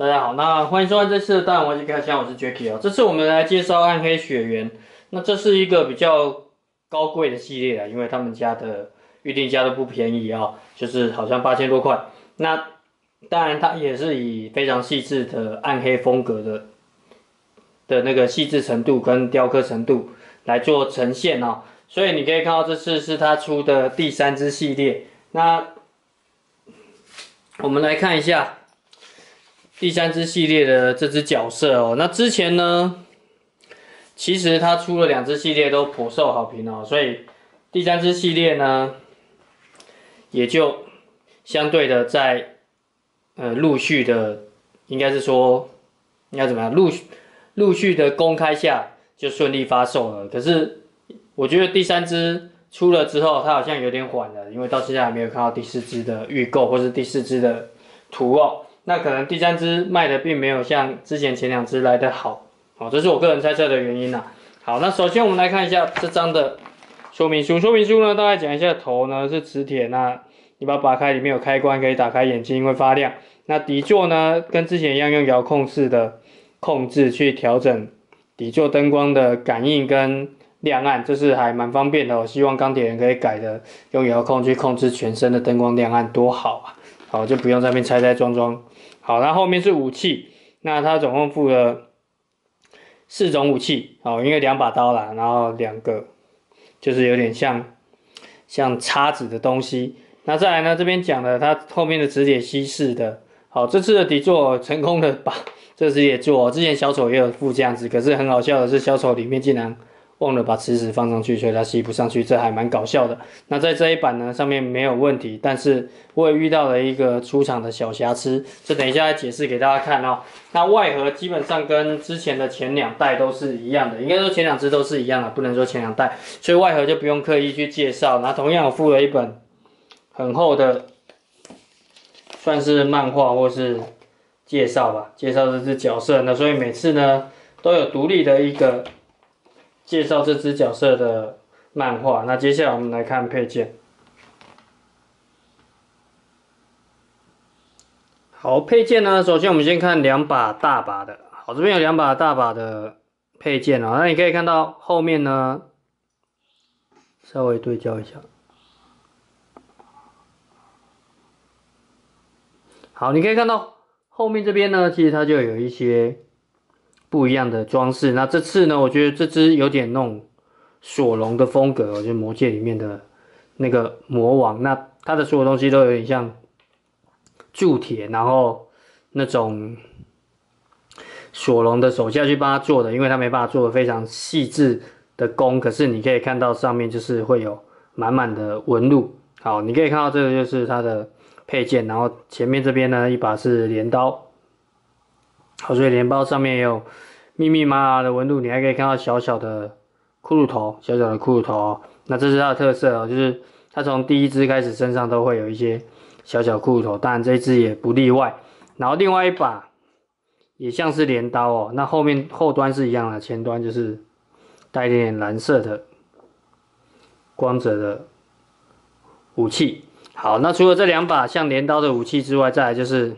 大家好，那欢迎收看这次的《大玩游戏开箱》，我是 Jacky 哦。这次我们来介绍暗黑雪原，那这是一个比较高贵的系列啊，因为他们家的预定价都不便宜啊，就是好像八千多块。那当然，它也是以非常细致的暗黑风格的的那个细致程度跟雕刻程度来做呈现哦。所以你可以看到，这次是他出的第三支系列。那我们来看一下第三支系列的这只角色哦。那之前呢，其实他出了两支系列都颇受好评哦，所以第三支系列呢，也就相对的在呃陆续的，应该是说应该怎么样，陆续陆续的公开下就顺利发售了。可是我觉得第三支。出了之后，它好像有点缓了，因为到现在还没有看到第四支的预购或是第四支的图哦。那可能第三支卖的并没有像之前前两支来的好，好，这是我个人猜测的原因呐。好，那首先我们来看一下这张的说明书。说明书呢，大概讲一下头呢是磁铁，那你把它拔开，里面有开关可以打开眼睛会发亮。那底座呢，跟之前一样用遥控式的控制去调整底座灯光的感应跟。亮暗，这是还蛮方便的。我希望钢铁人可以改的，用遥控去控制全身的灯光亮暗，多好啊！好，就不用在那边拆拆装装。好，那后面是武器，那它总共附了四种武器。好，因为两把刀啦，然后两个就是有点像像叉子的东西。那再来呢，这边讲的它后面的磁铁稀释的。好，这次的底座成功的把 这次也做，之前小丑也有附这样子，可是很好笑的是，小丑里面竟然。忘了把磁石放上去，所以它吸不上去，这还蛮搞笑的。那在这一版呢，上面没有问题，但是我也遇到了一个出厂的小瑕疵，这等一下来解释给大家看哦。那外盒基本上跟之前的前两代都是一样的，应该说前两只都是一样的，不能说前两代，所以外盒就不用刻意去介绍。那同样我附了一本很厚的，算是漫画或是介绍吧，介绍这只角色。那所以每次呢都有独立的一个。介绍这只角色的漫画。那接下来我们来看配件。好，配件呢，首先我们先看两把大把的。好，这边有两把大把的配件啊。那你可以看到后面呢，稍微对焦一下。好，你可以看到后面这边呢，其实它就有一些。不一样的装饰，那这次呢？我觉得这只有点那种索隆的风格，我觉得魔界里面的那个魔王，那它的所有东西都有点像铸铁，然后那种索隆的手下去帮他做的，因为他没办法做的非常细致的工，可是你可以看到上面就是会有满满的纹路。好，你可以看到这个就是它的配件，然后前面这边呢一把是镰刀。好，所以镰包上面也有密密麻麻的纹路，你还可以看到小小的骷髅头，小小的骷髅头哦。那这是它的特色哦，就是它从第一只开始身上都会有一些小小骷髅头，当然这只也不例外。然后另外一把也像是镰刀哦，那后面后端是一样的，前端就是带一点点蓝色的光泽的武器。好，那除了这两把像镰刀的武器之外，再来就是。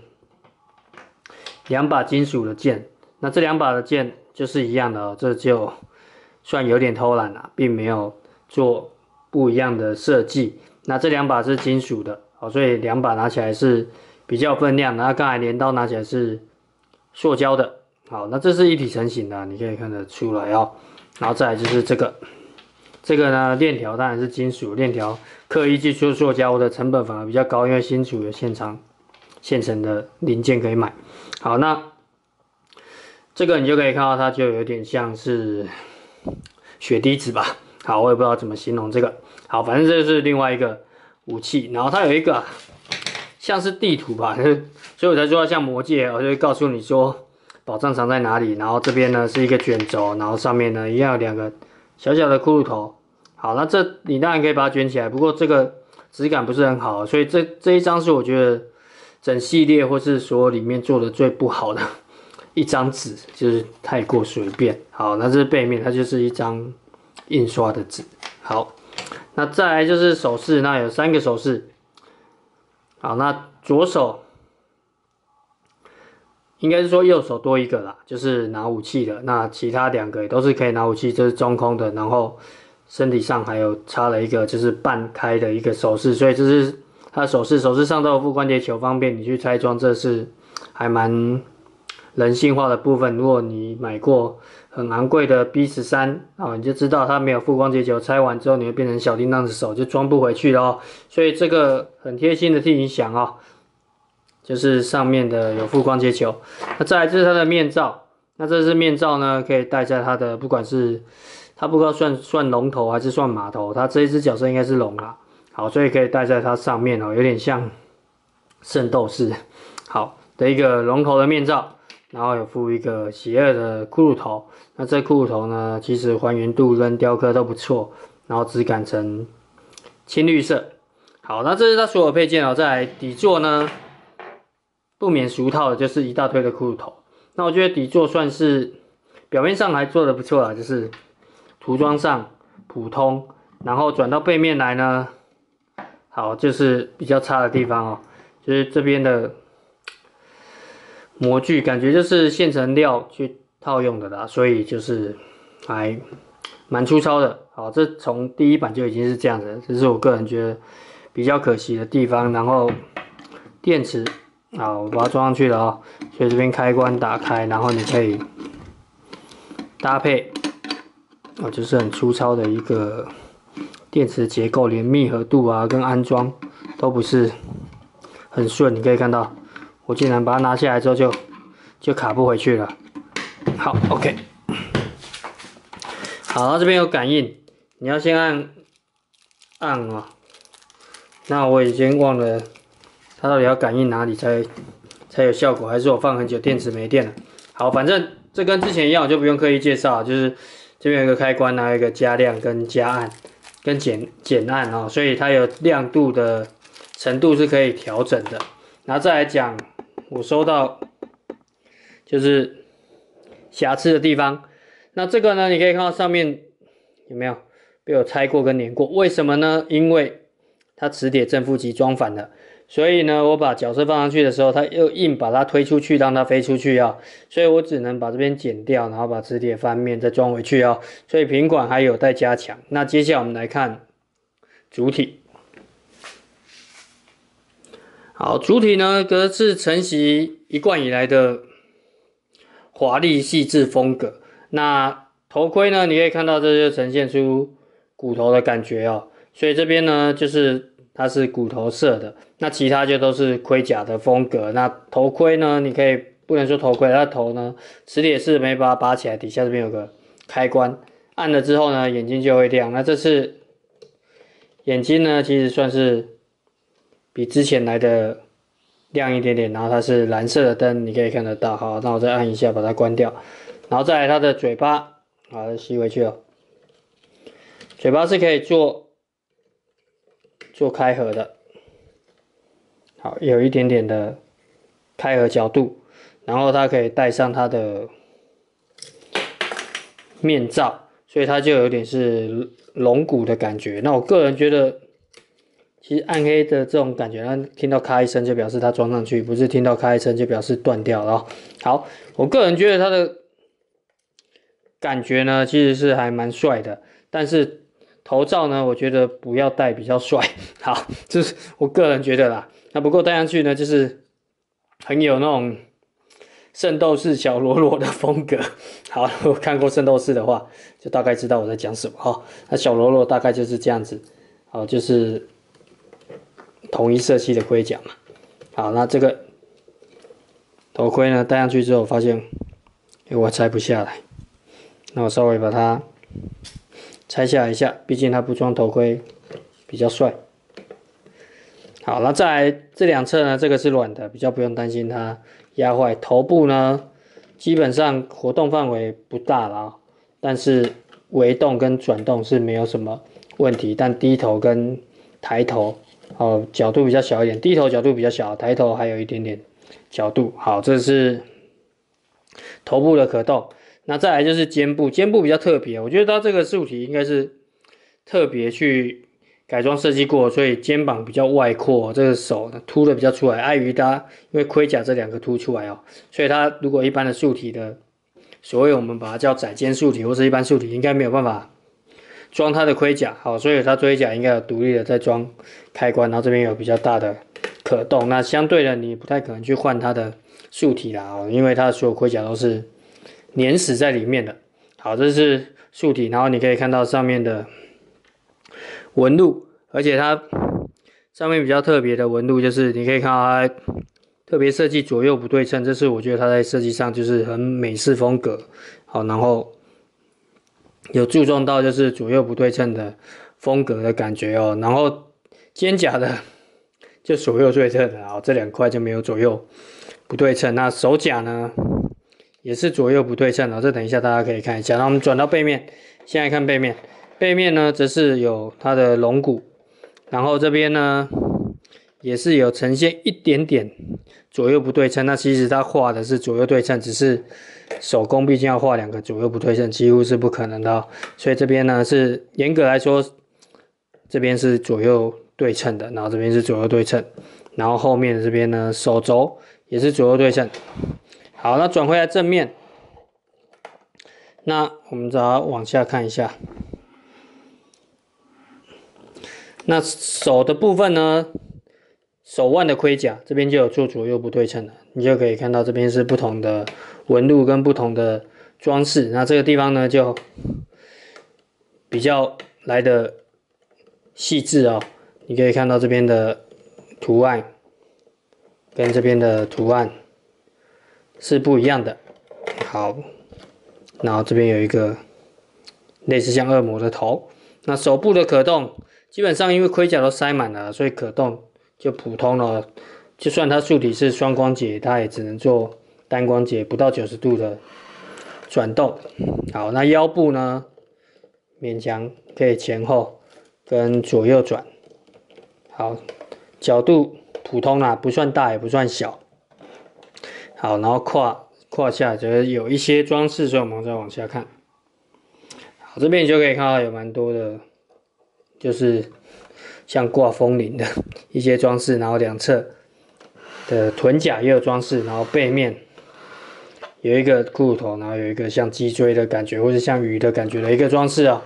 两把金属的剑，那这两把的剑就是一样的哦，这就算有点偷懒了，并没有做不一样的设计。那这两把是金属的，哦，所以两把拿起来是比较分量。然后刚才镰刀拿起来是塑胶的，好，那这是一体成型的，你可以看得出来哦。然后再来就是这个，这个呢链条当然是金属链条，刻意去做塑胶的成本反而比较高，因为新主有现场现成的零件可以买。好，那这个你就可以看到，它就有点像是血滴子吧。好，我也不知道怎么形容这个。好，反正这是另外一个武器，然后它有一个像是地图吧，所以我才说像魔戒，我就会告诉你说宝藏藏在哪里。然后这边呢是一个卷轴，然后上面呢一样有两个小小的骷髅头。好，那这你当然可以把它卷起来，不过这个质感不是很好，所以这这一张是我觉得。整系列或是说里面做的最不好的一张纸，就是太过随便。好，那这是背面，它就是一张印刷的纸。好，那再来就是手势，那有三个手势。好，那左手应该是说右手多一个啦，就是拿武器的。那其他两个也都是可以拿武器，这是中空的。然后身体上还有插了一个就是半开的一个手势，所以这是它手势。手势上都有副关节球，方便你去拆装，这是还蛮人性化的部分。如果你买过很昂贵的 B 十三啊，你就知道它没有副关节球，拆完之后你会变成小叮当的手，就装不回去了哦。所以这个很贴心的替你想哦。就是上面的有副光接球，那再来就是它的面罩，那这是面罩呢，可以戴在它的，不管是它不知道算算龙头还是算马头，它这一只角色应该是龙啦，好，所以可以戴在它上面哦，有点像圣斗士，好的一个龙头的面罩，然后有附一个邪恶的骷髅头，那这骷髅头呢，其实还原度跟雕刻都不错，然后质感成青绿色，好，那这是它所有配件哦，再来底座呢。不免俗套的就是一大堆的骷髅头，那我觉得底座算是表面上还做的不错啦，就是涂装上普通，然后转到背面来呢，好就是比较差的地方哦，就是这边的模具感觉就是现成料去套用的啦，所以就是还蛮粗糙的。好，这从第一版就已经是这样子，这是我个人觉得比较可惜的地方。然后电池。好，我把它装上去了啊，所以这边开关打开，然后你可以搭配，哦，就是很粗糙的一个电池结构，连密合度啊跟安装都不是很顺。你可以看到，我竟然把它拿下来之后就就卡不回去了。好，OK，好，这边有感应，你要先按按啊，那我已经忘了。它到底要感应哪里才才有效果？还是我放很久电池没电了？好，反正这跟之前一样，我就不用刻意介绍，就是这边有个开关，有一个加亮跟加暗跟减减暗哦，所以它有亮度的程度是可以调整的。然后再来讲，我收到就是瑕疵的地方，那这个呢，你可以看到上面有没有被我拆过跟粘过？为什么呢？因为它磁铁正负极装反了。所以呢，我把角色放上去的时候，它又硬把它推出去，让它飞出去啊，所以我只能把这边剪掉，然后把磁铁翻面再装回去啊。所以品管还有待加强。那接下来我们来看主体。好，主体呢，格是承袭一贯以来的华丽细致风格。那头盔呢，你可以看到这就呈现出骨头的感觉哦。所以这边呢，就是。它是骨头色的，那其他就都是盔甲的风格。那头盔呢？你可以不能说头盔，它头呢，磁铁是没把它拔起来，底下这边有个开关，按了之后呢，眼睛就会亮。那这次眼睛呢，其实算是比之前来的亮一点点。然后它是蓝色的灯，你可以看得到。好，那我再按一下把它关掉，然后再来它的嘴巴，好吸回去哦。嘴巴是可以做。做开合的，好，有一点点的开合角度，然后它可以戴上它的面罩，所以它就有点是龙骨的感觉。那我个人觉得，其实暗黑的这种感觉，那听到咔一声就表示它装上去，不是听到咔一声就表示断掉了。好，我个人觉得它的感觉呢，其实是还蛮帅的，但是。头罩呢，我觉得不要戴比较帅。好，这是我个人觉得啦。那不过戴上去呢，就是很有那种圣斗士小罗罗的风格。好，我看过圣斗士的话，就大概知道我在讲什么哈。那小罗罗大概就是这样子，好，就是同一色系的盔甲嘛。好，那这个头盔呢，戴上去之后发现，哎，我拆不下来。那我稍微把它。拆下来一下，毕竟它不装头盔比较帅。好，那再来这两侧呢，这个是软的，比较不用担心它压坏。头部呢，基本上活动范围不大了，但是微动跟转动是没有什么问题。但低头跟抬头，哦，角度比较小一点，低头角度比较小，抬头还有一点点角度。好，这是头部的可动。那再来就是肩部，肩部比较特别，我觉得它这个竖体应该是特别去改装设计过，所以肩膀比较外扩，这个手凸的比较出来。碍于它因为盔甲这两个凸出来哦，所以它如果一般的竖体的，所谓我们把它叫窄肩竖体或是一般竖体，应该没有办法装它的盔甲。好，所以它盔甲应该有独立的再装开关，然后这边有比较大的可动。那相对的，你不太可能去换它的竖体啦，哦，因为它所有盔甲都是粘死在里面的。好，这是竖体，然后你可以看到上面的。纹路，而且它上面比较特别的纹路，就是你可以看到它特别设计左右不对称，这是我觉得它在设计上就是很美式风格。好，然后有注重到就是左右不对称的风格的感觉哦。然后肩胛的就左右对称的，好，这两块就没有左右不对称。那手甲呢也是左右不对称的，这等一下大家可以看一下。那我们转到背面，先来看背面。背面呢，则是有它的龙骨，然后这边呢，也是有呈现一点点左右不对称。那其实它画的是左右对称，只是手工毕竟要画两个左右不对称，几乎是不可能的。所以这边呢，是严格来说，这边是左右对称的，然后这边是左右对称，然后后面这边呢，手肘也是左右对称。好，那转回来正面，那我们再往下看一下。那手的部分呢？手腕的盔甲这边就有做左右不对称的，你就可以看到这边是不同的纹路跟不同的装饰。那这个地方呢，就比较来的细致哦。你可以看到这边的图案跟这边的图案是不一样的。好，然后这边有一个类似像恶魔的头。那手部的可动。基本上因为盔甲都塞满了，所以可动就普通了。就算它竖体是双光节，它也只能做单光节，不到九十度的转动。好，那腰部呢，勉强可以前后跟左右转。好，角度普通啦，不算大也不算小。好，然后胯胯下就是有一些装饰，所以我们再往下看。好，这边你就可以看到有蛮多的。就是像挂风铃的一些装饰，然后两侧的臀甲也有装饰，然后背面有一个骨头，然后有一个像脊椎的感觉，或者像鱼的感觉的一个装饰啊。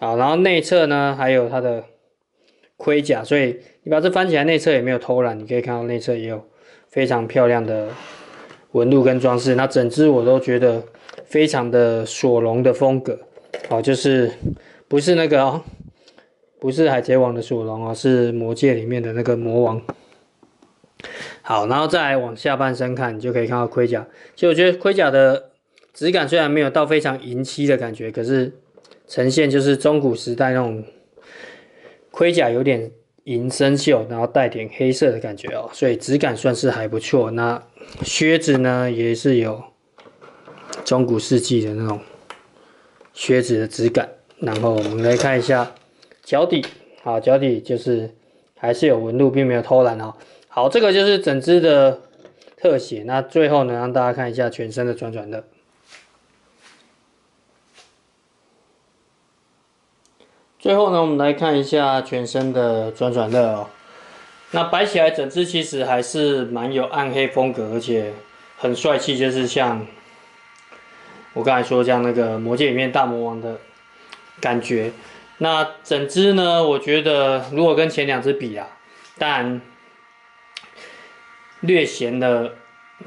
好，然后内侧呢还有它的盔甲，所以你把这翻起来，内侧也没有偷懒，你可以看到内侧也有非常漂亮的纹路跟装饰。那整只我都觉得非常的索隆的风格，哦，就是不是那个哦。不是海贼王的索隆哦，是魔界里面的那个魔王。好，然后再往下半身看，你就可以看到盔甲。其实我觉得盔甲的质感虽然没有到非常银漆的感觉，可是呈现就是中古时代那种盔甲有点银生锈，然后带点黑色的感觉哦，所以质感算是还不错。那靴子呢，也是有中古世纪的那种靴子的质感。然后我们来看一下。脚底，好，脚底就是还是有纹路，并没有偷懒哦。好，这个就是整只的特写。那最后呢，让大家看一下全身的转转乐。最后呢，我们来看一下全身的转转乐哦。那摆起来整只其实还是蛮有暗黑风格，而且很帅气，就是像我刚才说像那个魔界里面大魔王的感觉。那整只呢？我觉得如果跟前两只比啊，但略显的，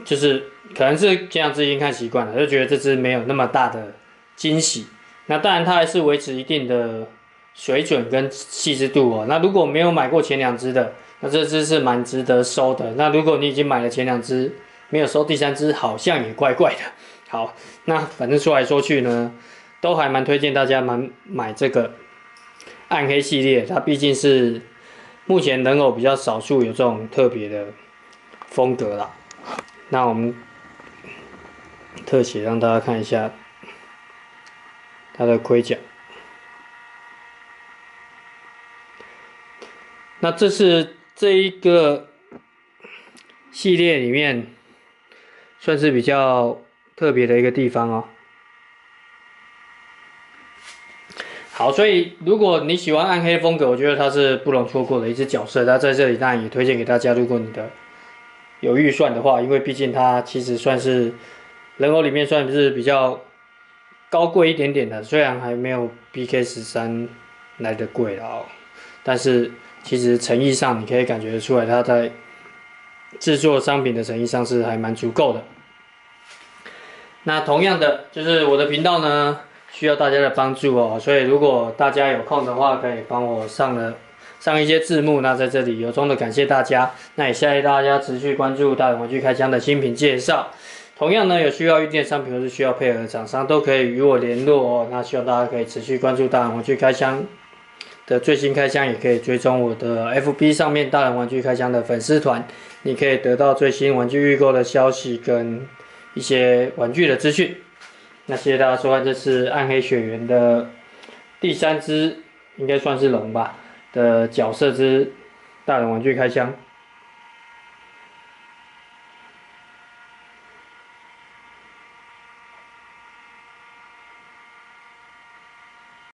就是可能是前两只已经看习惯了，就觉得这只没有那么大的惊喜。那当然它还是维持一定的水准跟细致度哦。那如果没有买过前两只的，那这只是蛮值得收的。那如果你已经买了前两只，没有收第三只，好像也怪怪的。好，那反正说来说去呢，都还蛮推荐大家买买这个。暗黑系列，它毕竟是目前人偶比较少数有这种特别的风格啦。那我们特写让大家看一下它的盔甲。那这是这一个系列里面算是比较特别的一个地方哦。好，所以如果你喜欢暗黑风格，我觉得它是不容错过的一只角色。那在这里当然也推荐给大家，如果你的有预算的话，因为毕竟它其实算是人偶里面算是比较高贵一点点的，虽然还没有 BK 十三来的贵哦，但是其实诚意上你可以感觉得出来，它在制作商品的诚意上是还蛮足够的。那同样的，就是我的频道呢。需要大家的帮助哦，所以如果大家有空的话，可以帮我上了上一些字幕。那在这里由衷的感谢大家，那也谢谢大家持续关注大人玩具开箱的新品介绍。同样呢，有需要预定商品或是需要配合的厂商，都可以与我联络哦。那希望大家可以持续关注大人玩具开箱的最新开箱，也可以追踪我的 FB 上面大人玩具开箱的粉丝团，你可以得到最新玩具预购的消息跟一些玩具的资讯。那谢谢大家收看，这次暗黑雪原的第三只，应该算是龙吧的角色之大人玩具开箱。